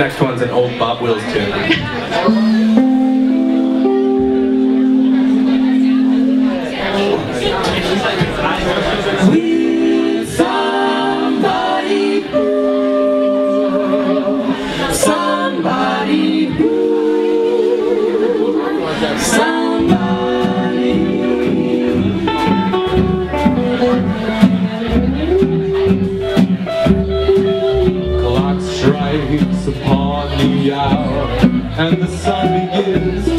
next one's an old Bob Wills tune. and the sun begins.